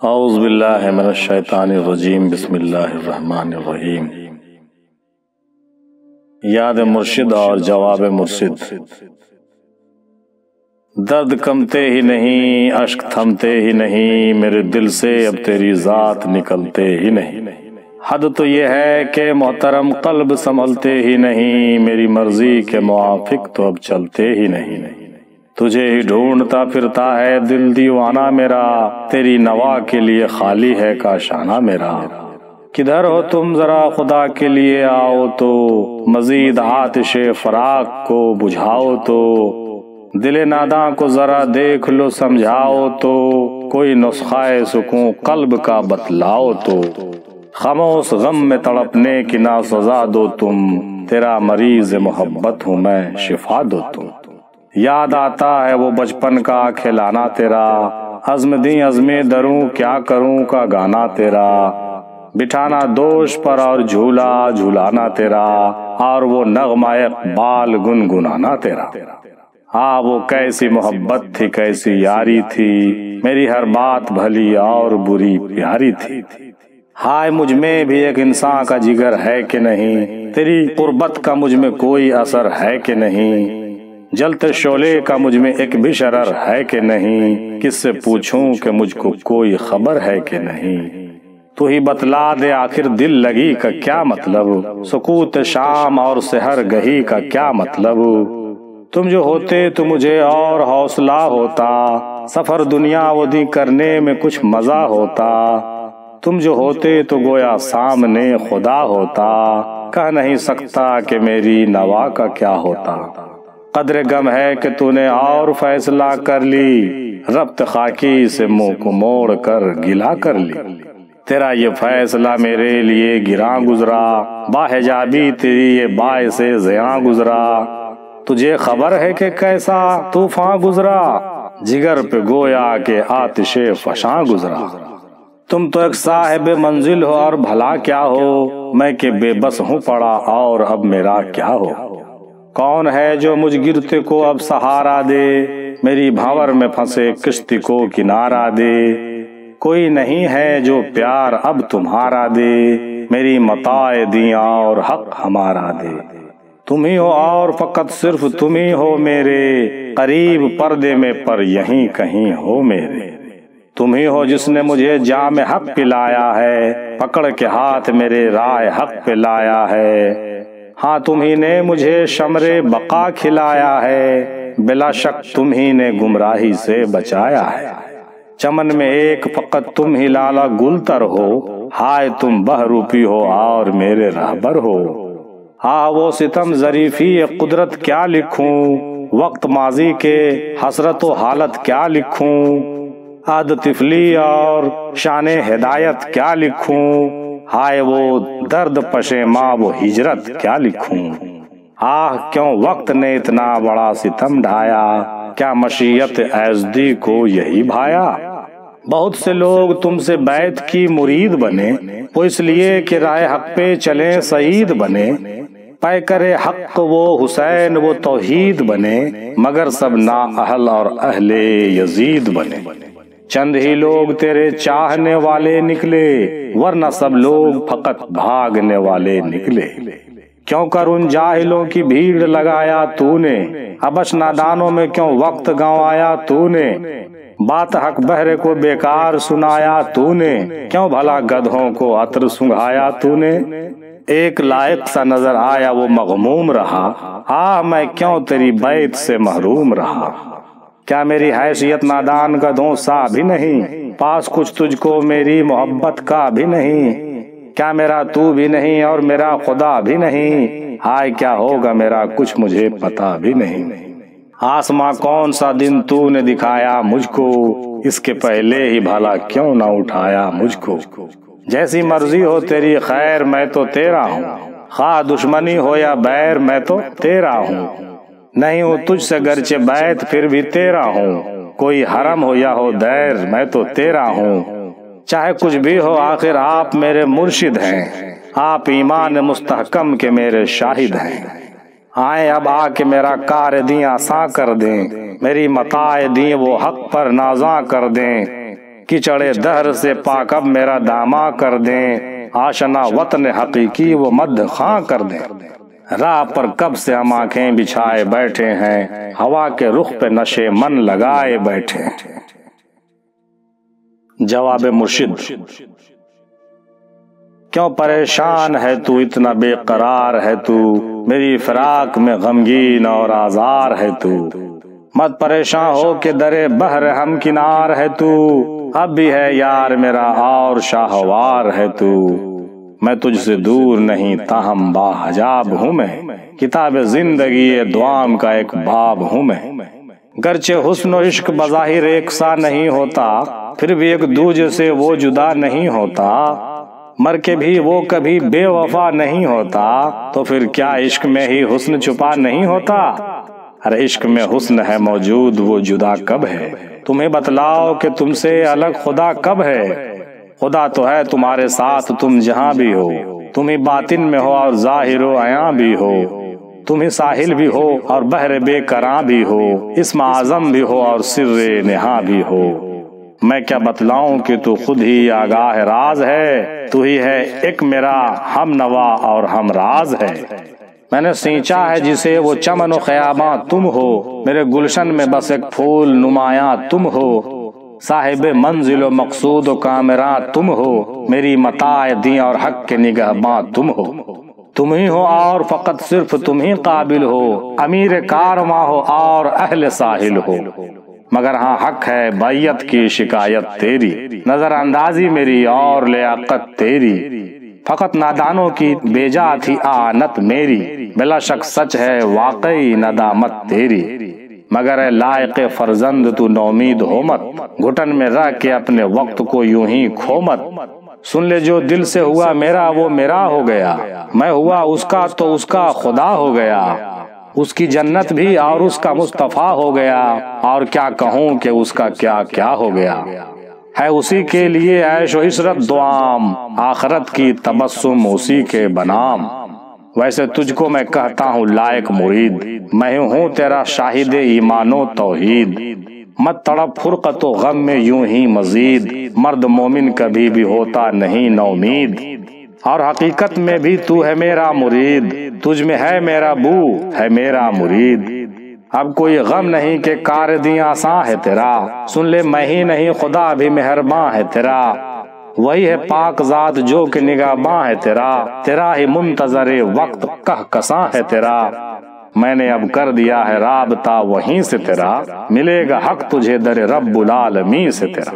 औज़बिल्लिमिनशैतानिर्रजीम बिस्मिल्लाहिर्रहमानिर्रहीम याद मुर्शिद और जवाब मुर्शिद। दर्द कमते ही नहीं, अश्क थमते ही नहीं, मेरे दिल से अब तेरी ज़ात निकलते ही नहीं। हद तो ये है कि मोहतरम कल्ब संभलते ही नहीं, मेरी मर्ज़ी के मुआफिक तो अब चलते ही नहीं। तुझे ही ढूंढता फिरता है दिल दीवाना मेरा। तेरी नवा के लिए खाली है काशाना मेरा। किधर हो तुम जरा खुदा के लिए आओ तो? मजीद आतिश फराक को बुझाओ तो। दिले नादा को जरा देख लो, समझाओ तो। कोई नुस्खाए सुकून कल्ब का बतलाओ तो। खामोश गम में तड़पने की ना सजा दो तुम। तेरा मरीज़ मोहब्बत हूँ, मैं शिफा दो तुम। याद आता है वो बचपन का खिलाना तेरा। अज़म दी, अज़मे दरूं, क्या करूँ का गाना तेरा। बिठाना दोष पर और झूला, झूलाना तेरा। और वो नगमाए बाल गुनगुनाना तेरा। हाँ वो कैसी मोहब्बत थी, कैसी यारी थी। मेरी हर बात भली और बुरी प्यारी थी। हाय, मुझमें भी एक इंसान का जिगर है कि नहीं? तेरी कुर्बत का मुझमें कोई असर है कि नहीं? जलते शोले का मुझमें एक भी शरर है कि नहीं? किससे पूछूँ कि मुझको कोई खबर है कि नहीं? तू ही बतला दे आखिर दिल लगी का क्या मतलब? सुकूत शाम और सहर गही का क्या मतलब? तुम जो होते तो मुझे और हौसला होता। सफ़र दुनिया वदी करने में कुछ मज़ा होता। तुम जो होते तो गोया सामने खुदा होता। कह नहीं सकता कि मेरी नवा का क्या होता। कदर गम है कि तूने और फैसला कर ली। रब्त खाकी से मुँह को मोड़ कर गिला कर ली। तेरा ये फैसला मेरे लिए गिरा गुजरा। बाहजाबी तेरी ये बाय से जया गुजरा। तुझे खबर है कि कैसा तूफ़ान गुजरा। जिगर पे गोया के आतिशे फशा गुजरा। तुम तो एक साहेब मंजिल हो और भला क्या हो? मैं के बेबस हूँ पड़ा और अब मेरा क्या हो? कौन है जो मुझ गिरते को अब सहारा दे? मेरी भावर में फंसे किश्ती को किनारा दे। कोई नहीं है जो प्यार अब तुम्हारा दे। मेरी मताए दिया और हक हमारा दे। तुम ही हो और फकत सिर्फ़ तुम ही हो मेरे। करीब पर्दे में पर यहीं कहीं हो मेरे। तुम ही हो जिसने मुझे जाम हक पिलाया है। पकड़ के हाथ मेरे राय हक पिलाया है। हाँ तुम्ही ने मुझे शमरे बका खिलाया है। बिला शक तुम्ही ने गुमराही से बचाया है। चमन में एक फकत तुम ही लाला गुलतर हो। हाय तुम बहरूपी हो और मेरे रहबर हो। हाँ वो सितम जरीफी ये कुदरत क्या लिखूं? वक्त माजी के हसरत हालत क्या लिखूं? आद तिफली और शान हिदायत क्या लिखूं? हाय वो दर्द पशे माँ वो हिजरत क्या लिखूं? आह, क्यों वक्त ने इतना बड़ा सितम ढाया? क्या मशीयत एजदी को यही भाया? बहुत से लोग तुमसे बैत की मुरीद बने, वो इसलिए कि राय हक पे चले सईद बने। पै करे हक वो हुसैन, वो तोहीद बने, मगर सब ना अहल और अहले यजीद बने। चंद ही लोग तेरे चाहने वाले निकले, वरना सब लोग फकत भागने वाले निकले। क्यों कर उन जाहिलों की भीड़ लगाया तूने? अबश नादानों में क्यों वक्त गंवाया तूने? बात हक बहरे को बेकार सुनाया तूने? क्यों भला गधों को अत्र सुंघाया तूने? एक लायक सा नज़र आया, वो मगमूम रहा। आ मैं क्यों तेरी बैत से महरूम रहा? क्या मेरी हैसियत नादान का दो सा भी नहीं? पास कुछ तुझको मेरी मोहब्बत का भी नहीं? क्या मेरा तू भी नहीं और मेरा खुदा भी नहीं? हाय क्या होगा मेरा कुछ मुझे पता भी नहीं। आसमां कौन सा दिन तूने दिखाया मुझको? इसके पहले ही भला क्यों ना उठाया मुझको? जैसी मर्ज़ी हो तेरी खैर मैं तो तेरा हूँ। खा दुश्मनी हो या बैर मैं तो तेरा हूँ। नहीं हूँ तुझसे गरचे बैत फिर भी तेरा हूँ। कोई हरम हो या हो दैर मैं तो तेरा हूँ। चाहे कुछ भी हो आखिर आप मेरे मुर्शिद हैं। आप ईमान मुस्तहकम के मेरे शाहिद हैं। आए अब आके मेरा कार दी आसा कर दें। मेरी मताए दी वो हक पर नाजा कर दें। किचड़े दहर से पाकब मेरा दामा कर दें। आशना वतन हकीकी वो मद खां कर दें। राह पर कब से हम आँखें बिछाए बैठे हैं, हवा के रुख पे नशे मन लगाए बैठे जवाब मुर्शिद, क्यों परेशान है तू, इतना बेकरार है तू, मेरी फिराक में गमगीन और आजार है तू। मत परेशान हो के दरे बहर हम किनार है तू, अब भी है यार मेरा और शाहवार है तू। मैं तुझसे दूर नहीं ताहम बाहजाब हूँ मैं। किताब ज़िंदगी दुआम का एक बाब हूँ मैं। गर्चे हुस्न इश्क बजाहिर एक सा नहीं होता। फिर भी एक दूजे से वो जुदा नहीं होता। मर के भी वो कभी बेवफा नहीं होता। तो फिर क्या इश्क में ही हुस्न छुपा नहीं होता? अरे इश्क में हुस्न है मौजूद वो जुदा कब है? तुम्हें बतलाओ कि तुमसे अलग खुदा कब है? खुदा तो है तुम्हारे साथ, तुम जहाँ भी हो। तुम ही बातिन में हो और ज़ाहिर आया भी हो। तुम ही साहिल भी हो और बहर बेकरा भी हो। इसम आज़म भी हो और सिर नेहा भी हो। मैं क्या बतलाऊं कि तू खुद ही आगाह राज है? तू ही है एक मेरा, हम नवा और हम राज है। मैंने सींचा है जिसे वो चमन ख्यामा तुम हो। मेरे गुलशन में बस एक फूल नुमाया तुम हो। साहिब मंजिल मकसूद कामरा, तुम हो। मेरी मताए दी और हक के निगहबा तुम हो। तुम ही हो और फकत सिर्फ़ तुम ही काबिल हो। अमीर कारवा हो और अहल साहिल हो। मगर हाँ हक है बैयत की शिकायत तेरी। नजरअंदाजी मेरी और लियाकत तेरी। फकत नादानों की बेजा थी आनत मेरी। बिला शक सच है, वाकई नदामत तेरी। मगर लायक फर्जंद तू नौमीद हो मत। घुटन में रह के अपने वक्त को यूँ ही खो मत। सुन ले, जो दिल से हुआ मेरा, वो मेरा हो गया। मैं हुआ उसका तो उसका खुदा हो गया। उसकी जन्नत भी और उसका मुस्तफ़ा हो गया। और क्या कहूँ कि उसका क्या क्या हो गया। है उसी के लिए ऐशो इसरत दुआम। आखरत की तबस्सुम उसी के बनाम। वैसे तुझको मैं कहता हूँ, लायक मुरीद। मैं हूँ तेरा शाहिद ईमानो तोहीद। मत तड़प फुरकत गम में यूँ ही मजीद। मर्द मोमिन कभी भी होता नहीं नौमीद और हकीकत में भी तू है मेरा मुरीद। तुझ में है मेरा बू, है मेरा मुरीद। अब कोई गम नहीं के कार दी आसान है तेरा। सुन ले, मैं ही नहीं, खुदा भी मेहरबान है तेरा। वही है पाक जात जो कि निगाह है तेरा। तेरा ही मुंतजर वक्त कह कसा है तेरा। मैंने अब कर दिया है राबता वहीं से तेरा। मिलेगा हक तुझे दर रब्बुल आलमी से तेरा।